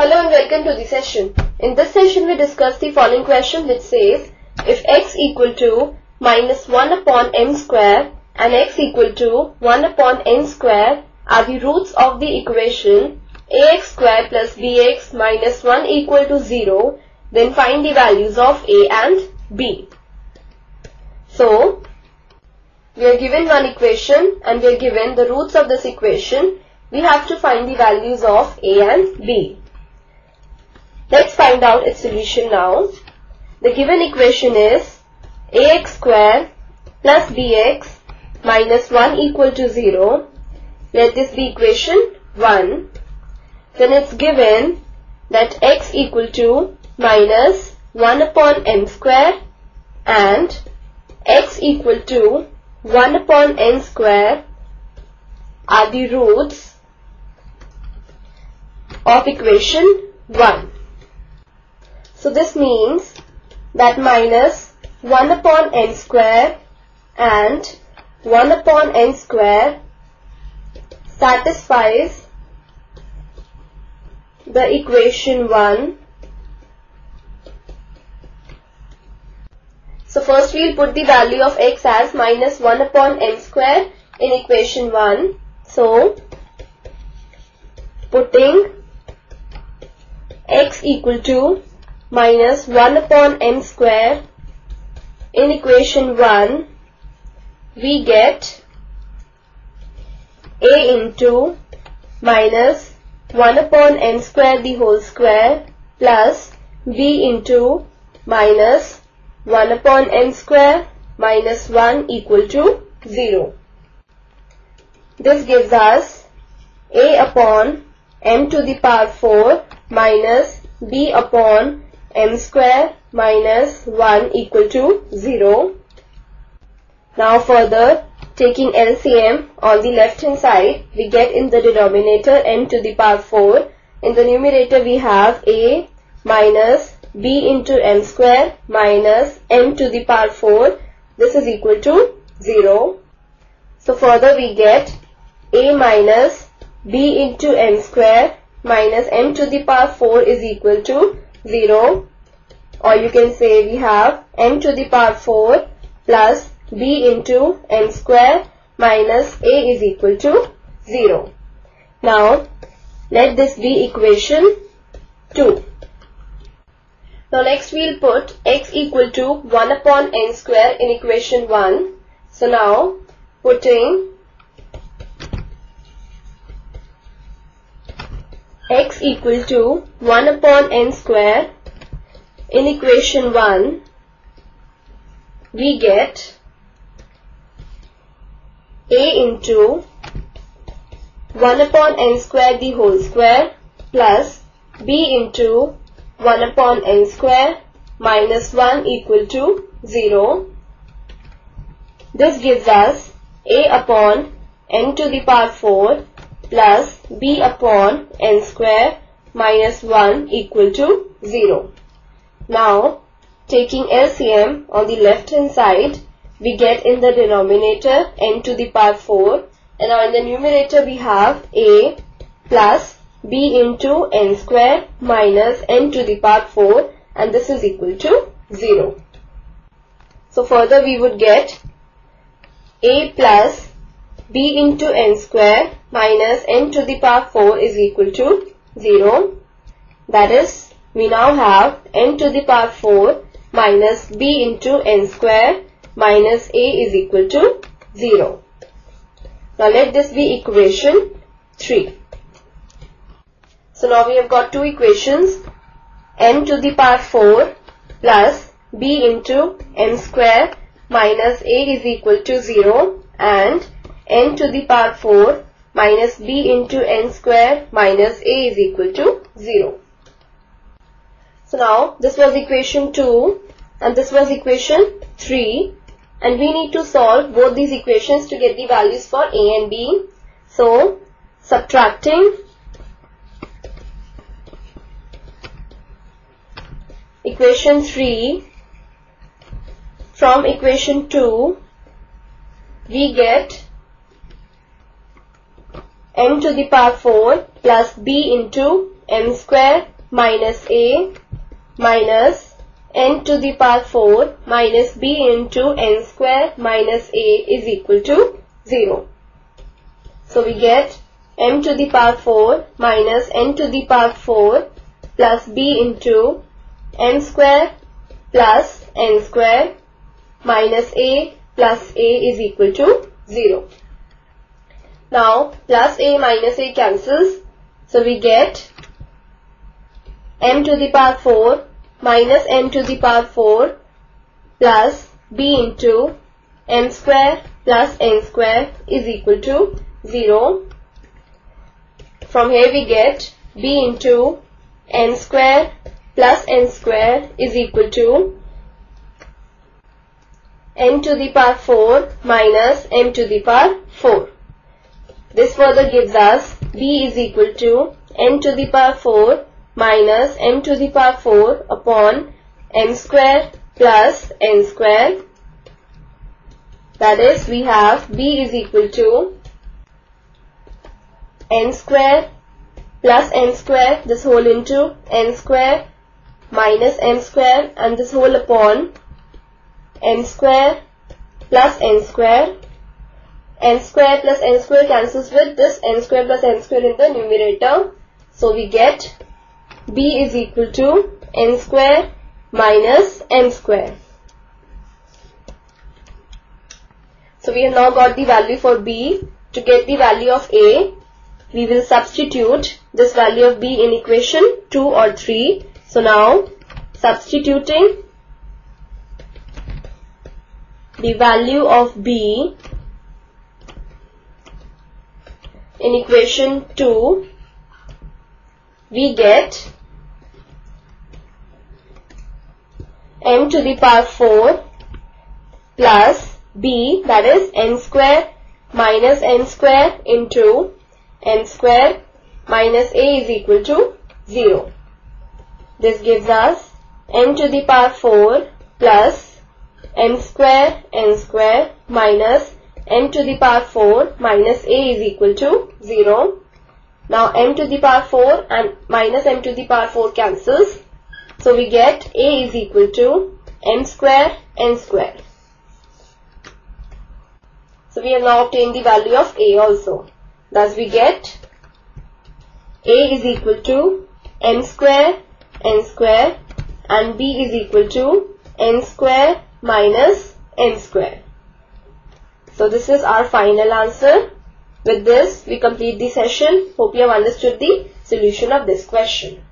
Hello and welcome to the session. In this session we discuss the following question which says if x equal to minus 1 upon m square and x equal to 1 upon n square are the roots of the equation ax square plus bx minus 1 equal to 0 then find the values of a and b. So we are given one equation and we are given the roots of this equation. We have to find the values of a and b. Let's find out its solution now. The given equation is ax square plus bx minus 1 equal to 0. Let this be equation 1. Then it's given that x equal to minus 1 upon m square and x equal to 1 upon n square are the roots of equation 1. So this means that minus 1 upon n square and 1 upon n square satisfies the equation 1. So first we'll put the value of x as minus 1 upon n square in equation 1. So putting x equal to minus 1 upon m square in equation 1 we get a into minus 1 upon n square the whole square plus b into minus 1 upon n square minus 1 equal to 0. This gives us a upon m to the power 4 minus b upon m square minus 1 equal to 0. Now further taking LCM on the left hand side we get in the denominator n to the power 4. In the numerator we have a minus b into m square minus m to the power 4. This is equal to 0. So further we get a minus b into m square minus m to the power 4 is equal to 0 or you can say we have m to the power 4 plus b into n square minus a is equal to 0. Now let this be equation 2. Now next we'll put x equal to 1 upon n square in equation 1. So now putting x equal to 1 upon n square in equation 1 we get a into 1 upon n square the whole square plus b into 1 upon n square minus 1 equal to 0. This gives us a upon n to the power 4 plus b upon n square minus 1 equal to 0. Now, taking LCM on the left hand side, we get in the denominator n to the power 4 and now in the numerator we have a plus b into n square minus n to the power 4 and this is equal to 0. So further we would get a plus b into n square minus n to the power 4 is equal to 0. That is, we now have n to the power 4 minus b into n square minus a is equal to 0. Now let this be equation 3. So now we have got two equations n to the power 4 plus b into n square minus a is equal to 0 and n to the power 4 minus b into n square minus a is equal to 0. So now this was equation 2 and this was equation 3 and we need to solve both these equations to get the values for a and b. So subtracting equation 3 from equation 2 we get m to the power 4 plus b into m square minus a minus n to the power 4 minus b into n square minus a is equal to 0. So we get m to the power 4 minus n to the power 4 plus b into n square plus n square minus a plus a is equal to 0. Now plus a minus a cancels. So we get m to the power 4 minus m to the power 4 plus b into m square plus n square is equal to 0. From here we get b into n square plus n square is equal to n to the power 4 minus m to the power 4. This further gives us b is equal to n to the power 4 minus m to the power 4 upon m square plus n square. That is, we have b is equal to n square plus n square, this whole into n square minus m square and this whole upon n square plus n square n square plus n square cancels with this n square plus n square in the numerator. So we get b is equal to n square minus n square. So we have now got the value for b. To get the value of a, we will substitute this value of b in equation 2 or 3. So now substituting the value of b in equation 2 we get m to the power 4 plus b that is n square minus n square into n square minus a is equal to 0. This gives us n to the power 4 plus n square n square minus m to the power 4 minus a is equal to 0. Now m to the power 4 and minus m to the power 4 cancels. So we get a is equal to m square n square. So we have now obtained the value of a also. Thus we get a is equal to m square n square and b is equal to n square minus n square. So this is our final answer. With this, we complete the session. Hope you have understood the solution of this question.